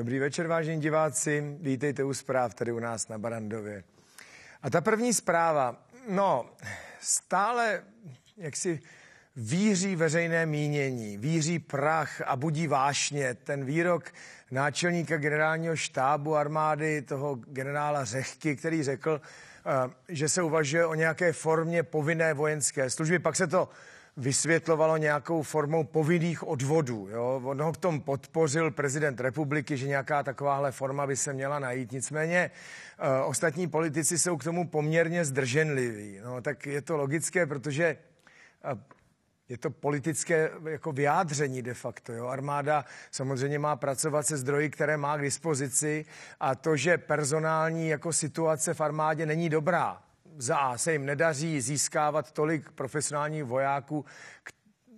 Dobrý večer, vážení diváci. Vítejte u zpráv tady u nás na Barandově. A ta první zpráva, no, stále jak si víří veřejné mínění, víří prach a budí vášně. Ten výrok náčelníka generálního štábu armády, toho generála Řehky, který řekl, eh, že se uvažuje o nějaké formě povinné vojenské služby. Pak se to vysvětlovalo nějakou formou povinných odvodů. Jo? On ho k tomu podpořil prezident republiky, že nějaká takováhle forma by se měla najít. Nicméně uh, ostatní politici jsou k tomu poměrně zdrženliví. No, tak je to logické, protože uh, je to politické jako vyjádření de facto. Jo? Armáda samozřejmě má pracovat se zdroji, které má k dispozici a to, že personální jako situace v armádě není dobrá, za se jim nedaří získávat tolik profesionálních vojáků,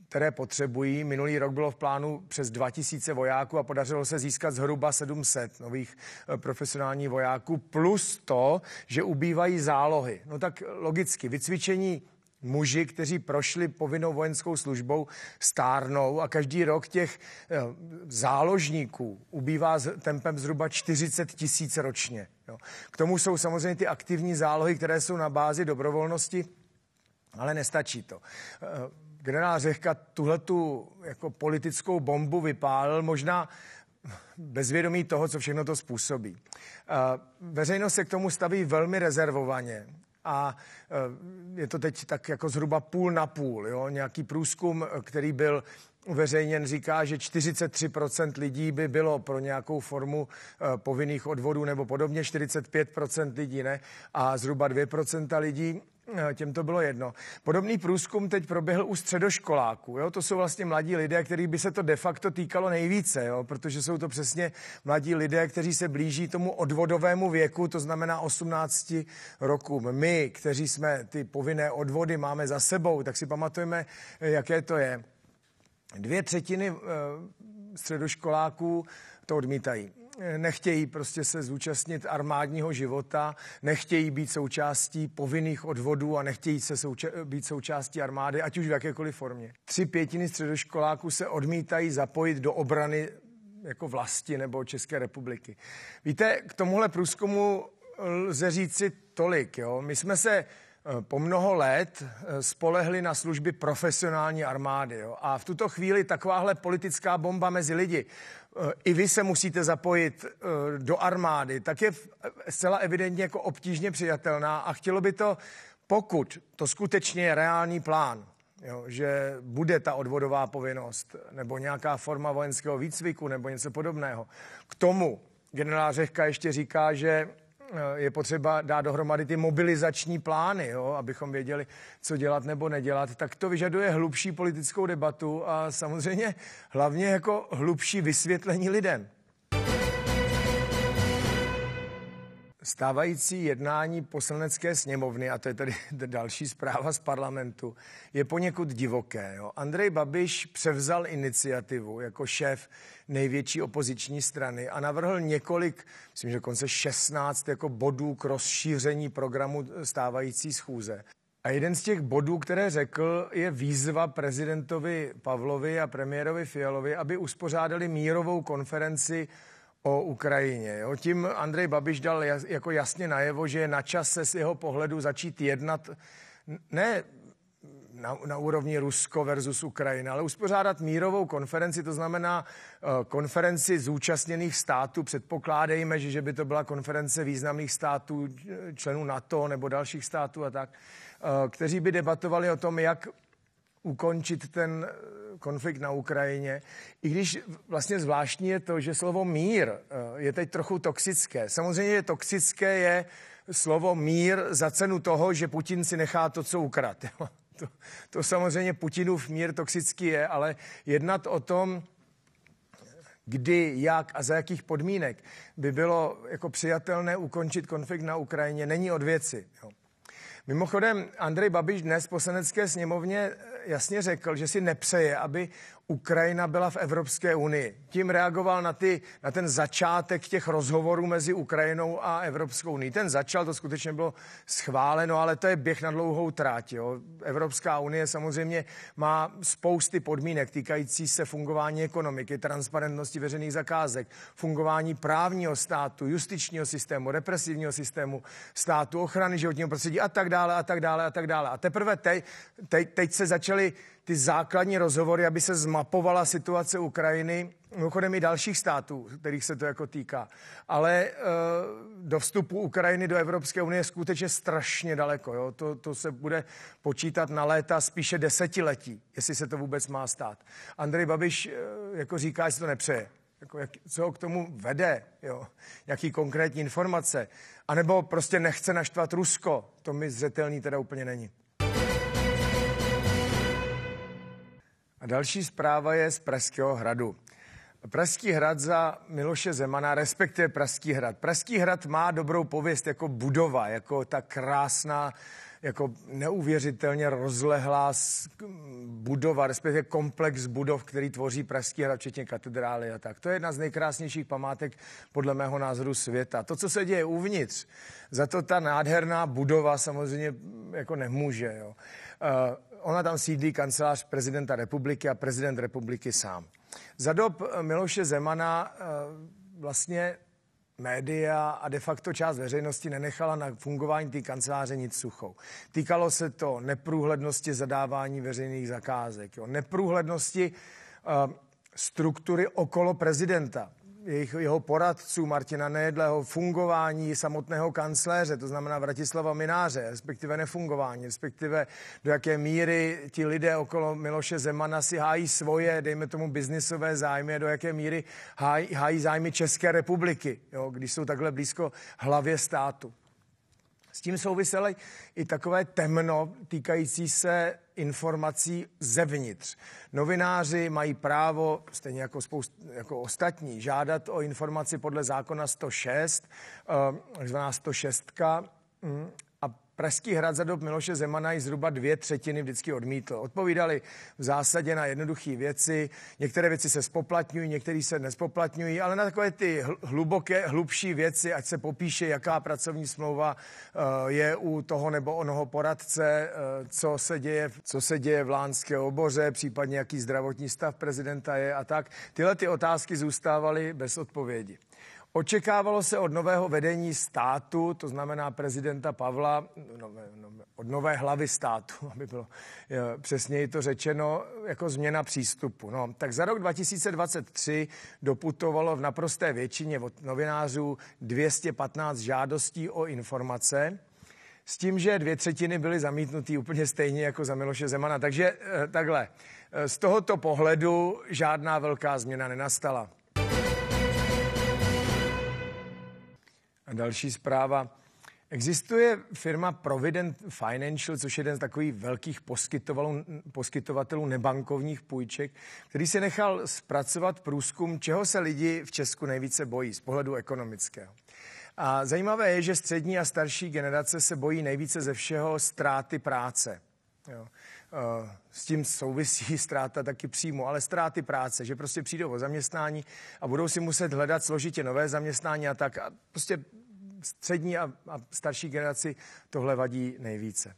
které potřebují. Minulý rok bylo v plánu přes 2000 vojáků a podařilo se získat zhruba 700 nových eh, profesionálních vojáků, plus to, že ubývají zálohy. No tak logicky, vycvičení muži, kteří prošli povinnou vojenskou službou, stárnou a každý rok těch eh, záložníků ubývá tempem zhruba 40 tisíc ročně. K tomu jsou samozřejmě ty aktivní zálohy, které jsou na bázi dobrovolnosti, ale nestačí to. Eh, generál Řehka tuhletu jako politickou bombu vypálil, možná bez vědomí toho, co všechno to způsobí. Eh, veřejnost se k tomu staví velmi rezervovaně a eh, je to teď tak jako zhruba půl na půl. Jo? Nějaký průzkum, který byl uveřejněn, říká, že 43% lidí by bylo pro nějakou formu eh, povinných odvodů nebo podobně, 45% lidí ne a zhruba 2% lidí eh, těm to bylo jedno. Podobný průzkum teď proběhl u středoškoláků. Jo? To jsou vlastně mladí lidé, kterých by se to de facto týkalo nejvíce, jo? protože jsou to přesně mladí lidé, kteří se blíží tomu odvodovému věku, to znamená 18 rokům. My, kteří jsme ty povinné odvody máme za sebou, tak si pamatujeme, eh, jaké to je. Dvě třetiny uh, středoškoláků to odmítají. Nechtějí prostě se zúčastnit armádního života, nechtějí být součástí povinných odvodů a nechtějí se souča- být součástí armády, ať už v jakékoliv formě. Tři pětiny středoškoláků se odmítají zapojit do obrany jako vlasti nebo České republiky. Víte, k tomuhle průzkumu lze říci tolik. Jo? My jsme se po mnoho let eh, spolehli na služby profesionální armády. Jo? A v tuto chvíli takováhle politická bomba mezi lidi, eh, i vy se musíte zapojit do armády, tak je zcela evidentně jako obtížně přijatelná a chtělo by to, pokud to skutečně je reálný plán, jo, že bude ta odvodová povinnost nebo nějaká forma vojenského výcviku nebo něco podobného. K tomu generál Řehka ještě říká, že je potřeba dát dohromady ty mobilizační plány, jo, abychom věděli, co dělat nebo nedělat, tak to vyžaduje hlubší politickou debatu a samozřejmě hlavně jako hlubší vysvětlení lidem. Stávající jednání poslanecké sněmovny, a to je tady další zpráva z parlamentu, je poněkud divoké. Jo. Andrej Babiš převzal iniciativu jako šéf největší opoziční strany a navrhl několik, myslím, že dokonce 16 jako bodů k rozšíření programu stávající schůze. A jeden z těch bodů, které řekl, je výzva prezidentovi Pavlovi a premiérovi Fialovi, aby uspořádali mírovou konferenci o Ukrajině. Jo. Tím Andrej Babiš dal jas, jako jasně najevo, že je na čase z jeho pohledu začít jednat ne na, na úrovni Rusko versus Ukrajina, ale uspořádat mírovou konferenci, to znamená uh, konferenci zúčastněných států. Předpokládejme, že, že by to byla konference významných států, členů NATO nebo dalších států a tak, uh, kteří by debatovali o tom, jak ukončit ten eh, konflikt na Ukrajině. I když vlastně zvláštní je to, že slovo mír eh, je teď trochu toxické. Samozřejmě je toxické je slovo mír za cenu toho, že Putin si nechá to, co ukrad. To, to samozřejmě Putinův mír toxický je, ale jednat o tom, kdy, jak a za jakých podmínek by bylo jako přijatelné ukončit konflikt na Ukrajině, není od věci. Jo. Mimochodem, Andrej Babiš dnes v poslanecké sněmovně jasně řekl, že si nepřeje, aby Ukrajina byla v Evropské unii. Tím reagoval na, ty, na ten začátek těch rozhovorů mezi Ukrajinou a Evropskou unii. Ten začal, to skutečně bylo schváleno, ale to je běh na dlouhou tráť. Jo. Evropská unie samozřejmě má spousty podmínek týkající se fungování ekonomiky, transparentnosti veřejných zakázek, fungování právního státu, justičního systému, represivního systému státu, ochrany životního prostředí a tak dále, a tak dále, a tak dále. A teprve teď, teď, teď se začaly ty základní rozhovory, aby se zmapovala situace Ukrajiny, mimochodem i dalších států, kterých se to jako týká. Ale e, do vstupu Ukrajiny do Evropské unie je skutečně strašně daleko. Jo? To, to se bude počítat na léta spíše desetiletí, jestli se to vůbec má stát. Andrej Babiš e, jako říká, že to nepřeje. Jako jak, co ho k tomu vede, jo? jaký konkrétní informace. A nebo prostě nechce naštvat Rusko. To mi zřetelný teda úplně není. A další zpráva je z Pražského hradu. Pražský hrad za Miloše Zemana, respektive Pražský hrad. Pražský hrad má dobrou pověst jako budova, jako ta krásná, jako neuvěřitelně rozlehlá budova, respektive komplex budov, který tvoří Pražský hrad, včetně katedrály a tak. To je jedna z nejkrásnějších památek podle mého názoru světa. To, co se děje uvnitř, za to ta nádherná budova samozřejmě jako nemůže. Jo. Uh, ona tam sídlí kancelář prezidenta republiky a prezident republiky sám. Za dob eh, Miloše Zemana eh, vlastně média a de facto část veřejnosti nenechala na fungování té kanceláře nic suchou. Týkalo se to neprůhlednosti zadávání veřejných zakázek, jo, neprůhlednosti uh, struktury okolo prezidenta jejich, jeho poradců Martina Nejedleho, fungování samotného kancléře, to znamená Vratislava Mináře, respektive nefungování, respektive do jaké míry ti lidé okolo Miloše Zemana si hájí svoje, dejme tomu, biznisové zájmy, do jaké míry hájí, hájí zájmy České republiky, jo, když jsou takhle blízko hlavě státu. S tím souvisely i takové temno týkající se informací zevnitř. Novináři mají právo, stejně jako, spoust, jako ostatní, žádat o informaci podle zákona 106, eh, takzvaná 106, Pražský hrad za dob Miloše Zemana i zhruba dvě třetiny vždycky odmítl. Odpovídali v zásadě na jednoduché věci. Některé věci se spoplatňují, některé se nespoplatňují, ale na takové ty hluboké, hlubší věci, ať se popíše, jaká pracovní smlouva eh, je u toho nebo onoho poradce, eh, co se děje, co se děje v Lánské oboře, případně jaký zdravotní stav prezidenta je a tak. Tyhle ty otázky zůstávaly bez odpovědi. Očekávalo se od nového vedení státu, to znamená prezidenta Pavla, no, no, od nové hlavy státu, aby bylo přesněji to řečeno, jako změna přístupu. No, tak za rok 2023 doputovalo v naprosté většině od novinářů 215 žádostí o informace, s tím, že dvě třetiny byly zamítnutý úplně stejně jako za Miloše Zemana. Takže eh, takhle, eh, z tohoto pohledu žádná velká změna nenastala. Další zpráva. Existuje firma Provident Financial, což je jeden z takových velkých poskytovatelů, nebankovních půjček, který se nechal zpracovat průzkum, čeho se lidi v Česku nejvíce bojí z pohledu ekonomického. A zajímavé je, že střední a starší generace se bojí nejvíce ze všeho ztráty práce. Jo. S tím souvisí ztráta taky přímo, ale ztráty práce, že prostě přijdou o zaměstnání a budou si muset hledat složitě nové zaměstnání a tak. A prostě střední a, a starší generaci tohle vadí nejvíce.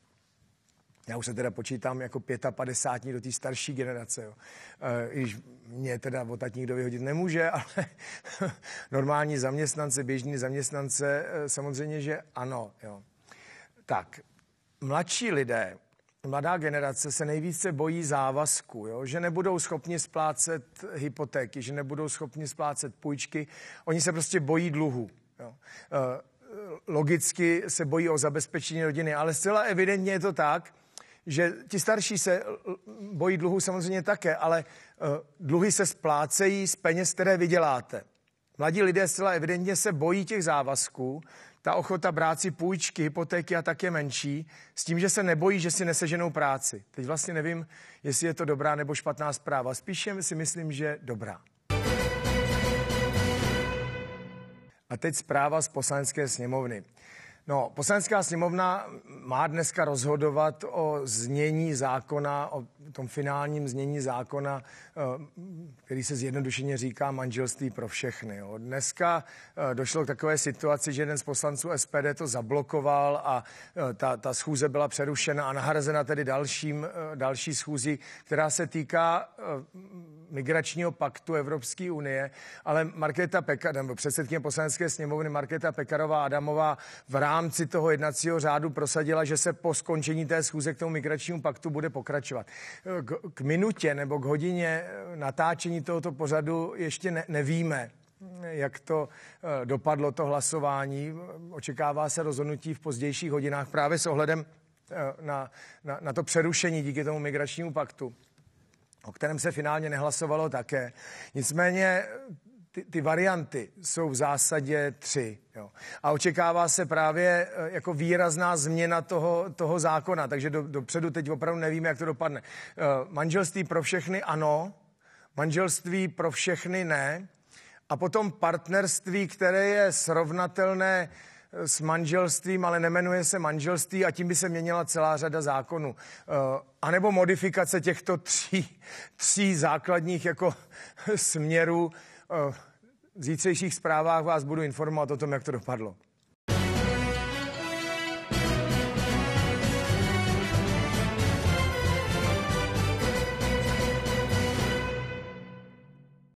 Já už se teda počítám jako 55 do té starší generace. Jo. E, když mě teda otat nikdo vyhodit nemůže, ale normální zaměstnance, běžní zaměstnance, e, samozřejmě, že ano. Jo. Tak, mladší lidé, mladá generace se nejvíce bojí závazku, jo? že nebudou schopni splácet hypotéky, že nebudou schopni splácet půjčky. Oni se prostě bojí dluhu. Jo? E, logicky se bojí o zabezpečení rodiny, ale zcela evidentně je to tak, že ti starší se bojí dluhu samozřejmě také, ale uh, dluhy se splácejí z peněz, které vyděláte. Mladí lidé zcela evidentně se bojí těch závazků, ta ochota brát si půjčky, hypotéky a tak je menší, s tím, že se nebojí, že si neseženou práci. Teď vlastně nevím, jestli je to dobrá nebo špatná zpráva. Spíše si myslím, že dobrá. A teď zpráva z poslanecké sněmovny. No, poslanecká sněmovna má dneska rozhodovat o znění zákona o tom finálním znění zákona, který se zjednodušeně říká manželství pro všechny. Dneska došlo k takové situaci, že jeden z poslanců SPD to zablokoval a ta, ta schůze byla přerušena a nahrazena tedy dalším, další schůzí, která se týká migračního paktu Evropské unie, ale Markéta Pekar, nebo předsedkyně poslanecké sněmovny Markéta Pekarová Adamová v rámci toho jednacího řádu prosadila, že se po skončení té schůze k tomu migračnímu paktu bude pokračovat. K, k minutě nebo k hodině natáčení tohoto pořadu ještě ne, nevíme jak to eh, dopadlo, to hlasování. Očekává se rozhodnutí v pozdějších hodinách právě s ohledem eh, na, na, na to přerušení díky tomu migračnímu paktu o kterém se finálně nehlasovalo také. Nicméně ty, ty varianty jsou v zásadě tři. Jo. A očekává se právě eh, jako výrazná změna toho, toho zákona, takže do, dopředu teď opravdu nevíme, jak to dopadne. Eh, manželství pro všechny ano, manželství pro všechny ne, a potom partnerství, které je srovnatelné s manželstvím, ale nemenuje se manželství a tím by se měnila celá řada zákonů. Eh, a nebo modifikace těchto tří, tří základních jako směrů. V zítřejších zprávách vás budu informovat o tom, jak to dopadlo.